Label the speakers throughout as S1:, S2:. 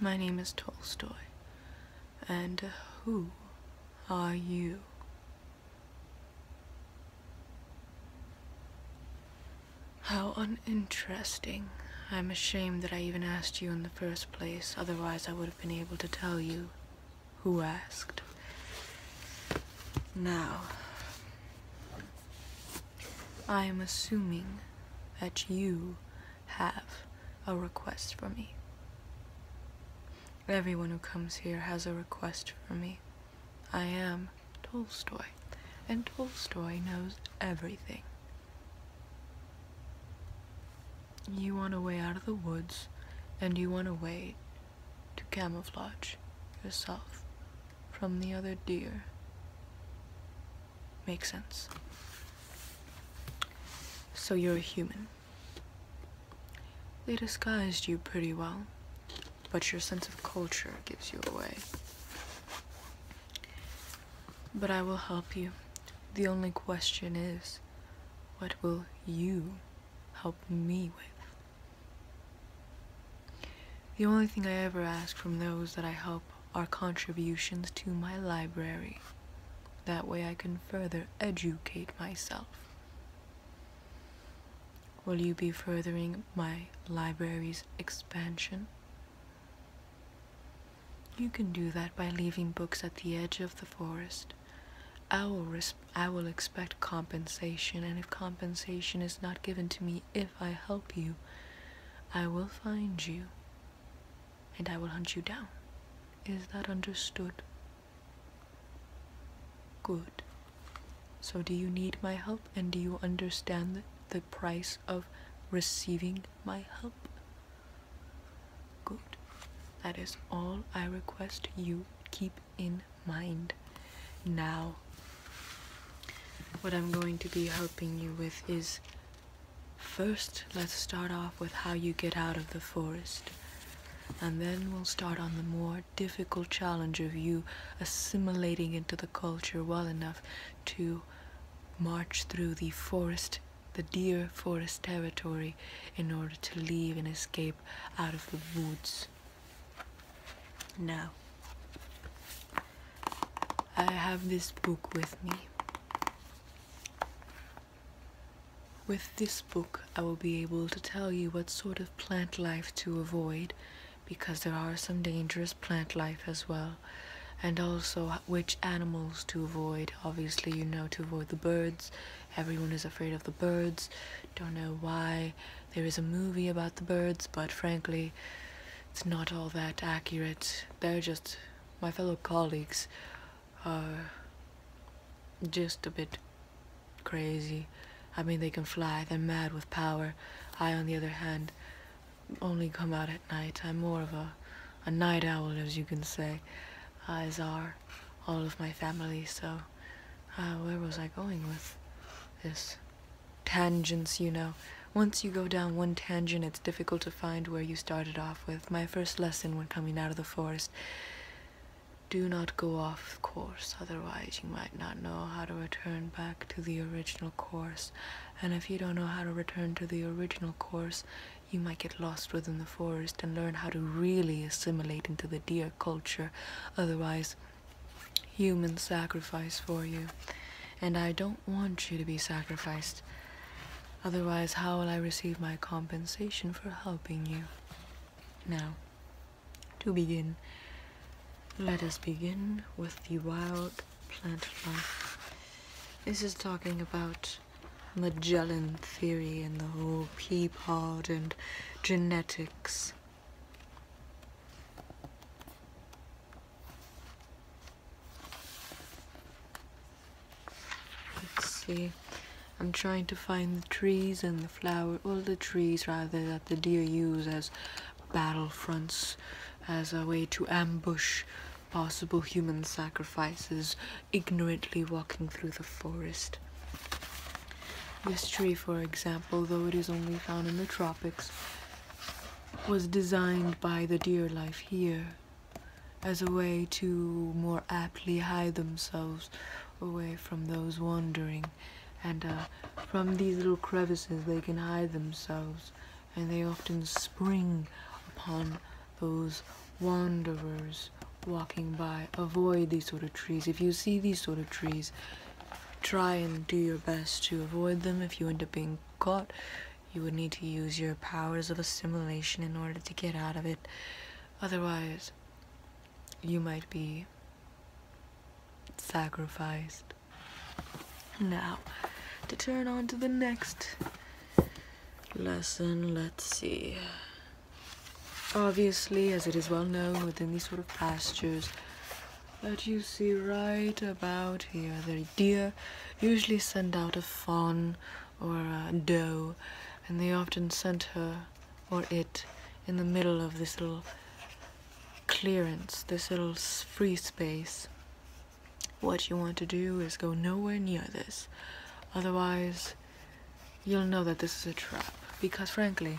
S1: My name is Tolstoy. And uh, who are you? How uninteresting. I'm ashamed that I even asked you in the first place, otherwise, I would have been able to tell you who asked. Now, I am assuming that you have a request for me. Everyone who comes here has a request for me. I am Tolstoy, and Tolstoy knows everything. You want a way out of the woods, and you want a way to camouflage yourself from the other deer. Makes sense. So you're a human. They disguised you pretty well but your sense of culture gives you away. But I will help you. The only question is, what will you help me with? The only thing I ever ask from those that I help are contributions to my library. That way I can further educate myself. Will you be furthering my library's expansion? You can do that by leaving books at the edge of the forest. I will, I will expect compensation, and if compensation is not given to me if I help you, I will find you, and I will hunt you down. Is that understood? Good. So do you need my help, and do you understand the price of receiving my help? That is all I request you keep in mind now. What I'm going to be helping you with is first, let's start off with how you get out of the forest. And then we'll start on the more difficult challenge of you assimilating into the culture well enough to march through the forest, the deer forest territory, in order to leave and escape out of the woods. Now, I have this book with me. With this book, I will be able to tell you what sort of plant life to avoid, because there are some dangerous plant life as well, and also which animals to avoid. Obviously, you know to avoid the birds. Everyone is afraid of the birds. Don't know why. There is a movie about the birds, but frankly, it's not all that accurate. They're just my fellow colleagues are just a bit crazy. I mean, they can fly, they're mad with power. I, on the other hand, only come out at night. I'm more of a, a night owl, as you can say, as are all of my family. So, uh, where was I going with this? Tangents, you know. Once you go down one tangent, it's difficult to find where you started off with. My first lesson when coming out of the forest do not go off course, otherwise, you might not know how to return back to the original course. And if you don't know how to return to the original course, you might get lost within the forest and learn how to really assimilate into the deer culture. Otherwise, human sacrifice for you. And I don't want you to be sacrificed. Otherwise, how will I receive my compensation for helping you? Now, to begin, let us begin with the wild plant life. This is talking about Magellan theory and the whole pea pod and genetics. Let's see. I'm trying to find the trees and the flower, all the trees rather, that the deer use as battle fronts, as a way to ambush possible human sacrifices, ignorantly walking through the forest. This tree, for example, though it is only found in the tropics, was designed by the deer life here as a way to more aptly hide themselves away from those wandering and uh, from these little crevices they can hide themselves and they often spring upon those wanderers walking by, avoid these sort of trees. If you see these sort of trees, try and do your best to avoid them. If you end up being caught, you would need to use your powers of assimilation in order to get out of it. Otherwise, you might be sacrificed. Now, to turn on to the next lesson, let's see. Obviously, as it is well known within these sort of pastures, that you see right about here, the deer usually send out a fawn or a doe, and they often send her or it in the middle of this little clearance, this little free space. What you want to do is go nowhere near this. Otherwise, you'll know that this is a trap. Because frankly,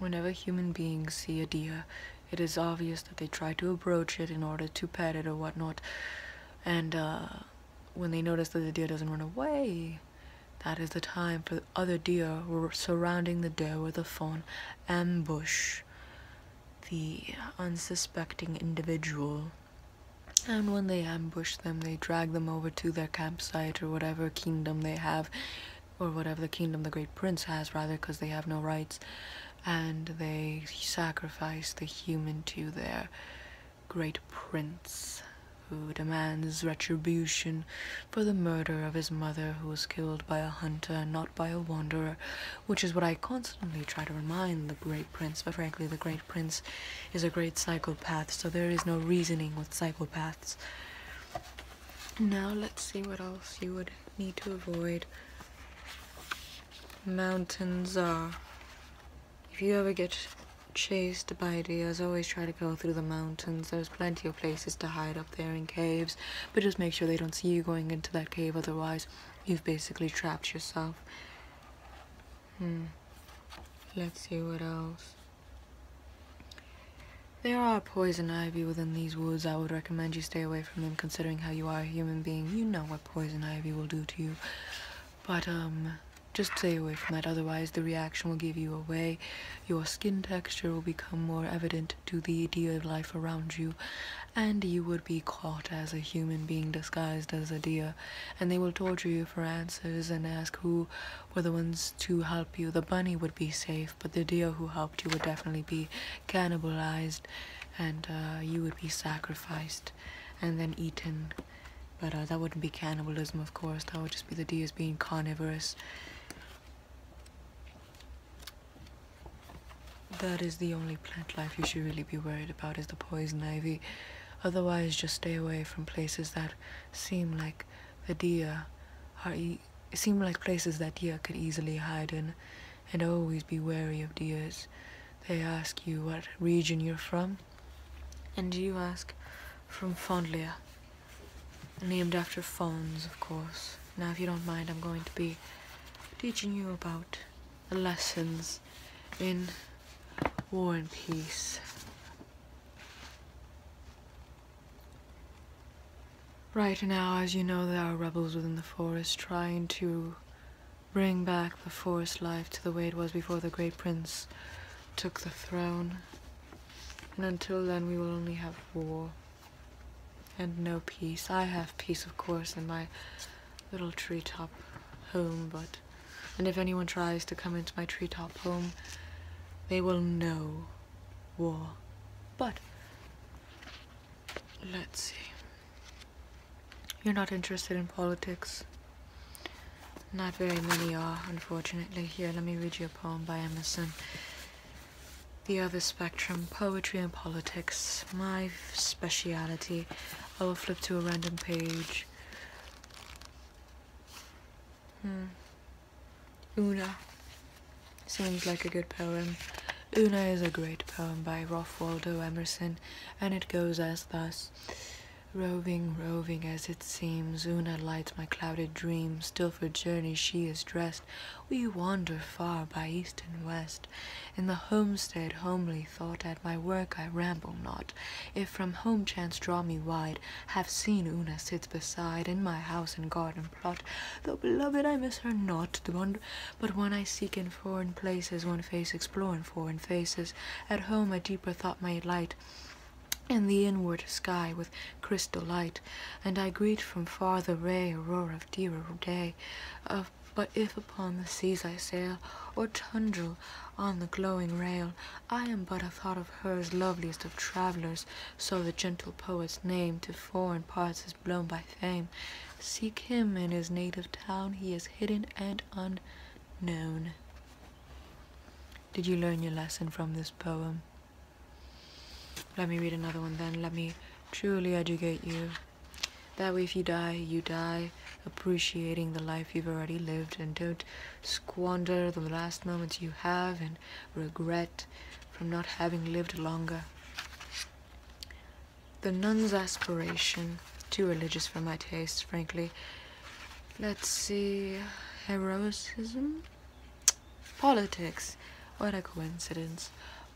S1: whenever human beings see a deer, it is obvious that they try to approach it in order to pet it or whatnot. And uh, when they notice that the deer doesn't run away, that is the time for the other deer surrounding the doe or the fawn ambush the unsuspecting individual. And when they ambush them, they drag them over to their campsite or whatever kingdom they have, or whatever the kingdom the great prince has, rather, because they have no rights. And they sacrifice the human to their great prince who demands retribution for the murder of his mother who was killed by a hunter not by a wanderer, which is what I constantly try to remind the great prince, but frankly the great prince is a great psychopath, so there is no reasoning with psychopaths. Now let's see what else you would need to avoid. Mountains are... If you ever get chased by ideas, always try to go through the mountains. There's plenty of places to hide up there in caves, but just make sure they don't see you going into that cave, otherwise you've basically trapped yourself. Hmm. Let's see what else. There are poison ivy within these woods. I would recommend you stay away from them considering how you are a human being. You know what poison ivy will do to you. But, um, just stay away from that, otherwise the reaction will give you away. Your skin texture will become more evident to the deer life around you, and you would be caught as a human being disguised as a deer. And they will torture you for answers and ask who were the ones to help you. The bunny would be safe, but the deer who helped you would definitely be cannibalized, and uh, you would be sacrificed and then eaten. But uh, that wouldn't be cannibalism, of course. That would just be the deers being carnivorous. That is the only plant life you should really be worried about is the poison ivy. Otherwise, just stay away from places that seem like the deer are e seem like places that deer could easily hide in, and always be wary of deers. They ask you what region you're from, and you ask from Fondlia, named after fawns, of course. Now, if you don't mind, I'm going to be teaching you about the lessons in war and peace. Right now, as you know, there are rebels within the forest trying to bring back the forest life to the way it was before the great prince took the throne. And until then, we will only have war and no peace. I have peace, of course, in my little treetop home, but. And if anyone tries to come into my treetop home, they will know war. But, let's see. You're not interested in politics? Not very many are, unfortunately. Here, let me read you a poem by Emerson. The Other Spectrum, Poetry and Politics. My speciality. I will flip to a random page. Hmm. Una. Seems like a good poem. Una is a great poem by Ralph Waldo Emerson, and it goes as thus. Roving, roving as it seems, Una lights my clouded dreams. Still for journey she is dressed. We wander far by east and west. In the homestead, homely thought, at my work I ramble not. If from home chance draw me wide, have seen Una sits beside in my house and garden plot. Though beloved, I miss her not. But when I seek in foreign places, one face explore in foreign faces. At home a deeper thought may light in the inward sky with crystal light, and I greet from far the ray aurora of dearer day. Of but if upon the seas I sail, or tundle on the glowing rail, I am but a thought of hers, loveliest of travellers. So the gentle poet's name to foreign parts is blown by fame. Seek him in his native town, he is hidden and unknown. Did you learn your lesson from this poem? Let me read another one then. Let me truly educate you. That way, if you die, you die appreciating the life you've already lived and don't squander the last moments you have and regret from not having lived longer. The nun's aspiration, too religious for my taste, frankly. Let's see, heroism? Politics. What a coincidence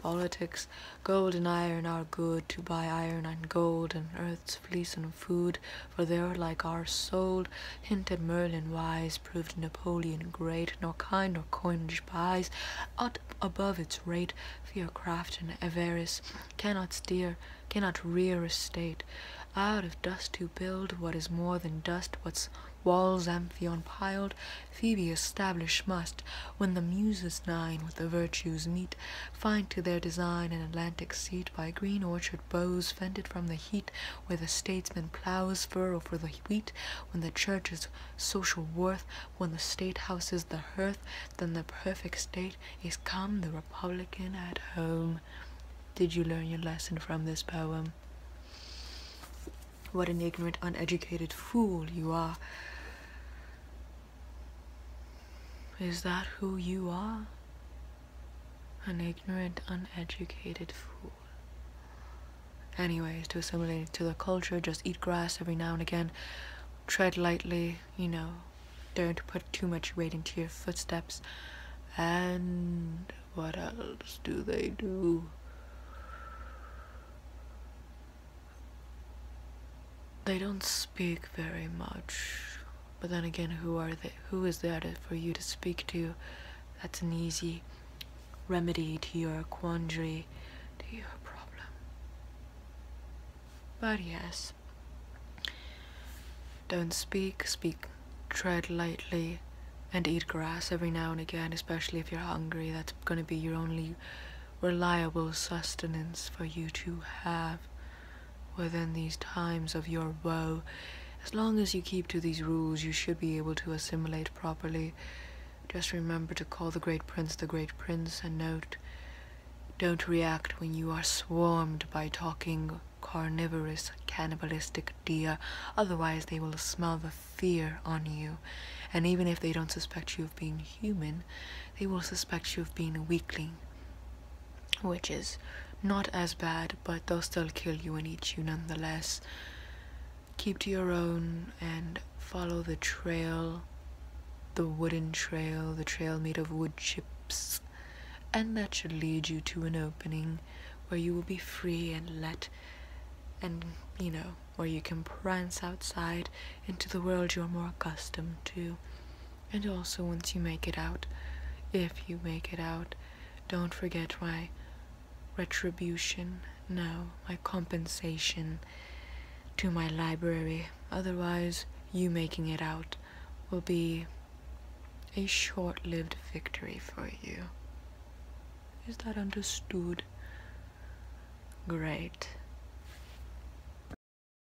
S1: politics. Gold and iron are good to buy iron and gold, and earth's fleece and food, for they're like our soul. Hinted Merlin wise, proved Napoleon great, nor kind nor coinage buys aught above its rate. Fear craft and avarice cannot steer, cannot rear a state. Out of dust to build what is more than dust, what's walls Amphion piled, Phoebe establish must, when the Muses nine with the virtues meet, find to their design an Atlantic seat by green orchard boughs, fended from the heat, where the statesman ploughs furrow for the wheat, when the church is social worth, when the state house is the hearth, then the perfect state is come the republican at home. Did you learn your lesson from this poem? What an ignorant, uneducated fool you are. Is that who you are? An ignorant, uneducated fool. Anyways, to assimilate to the culture, just eat grass every now and again. Tread lightly, you know. Don't put too much weight into your footsteps. And what else do they do? They don't speak very much. But then again, who are they? Who is there for you to speak to? That's an easy remedy to your quandary, to your problem. But yes, don't speak, speak, tread lightly, and eat grass every now and again, especially if you're hungry. That's going to be your only reliable sustenance for you to have within these times of your woe. As long as you keep to these rules, you should be able to assimilate properly. Just remember to call the great prince the great prince and note don't react when you are swarmed by talking carnivorous, cannibalistic deer, otherwise they will smell the fear on you. And even if they don't suspect you of being human, they will suspect you of being a weakling, which is not as bad, but they'll still kill you and eat you nonetheless keep to your own and follow the trail, the wooden trail, the trail made of wood chips, and that should lead you to an opening where you will be free and let, and you know, where you can prance outside into the world you're more accustomed to. And also, once you make it out, if you make it out, don't forget my retribution, no, my compensation to my library. Otherwise, you making it out will be a short lived victory for you. Is that understood? Great.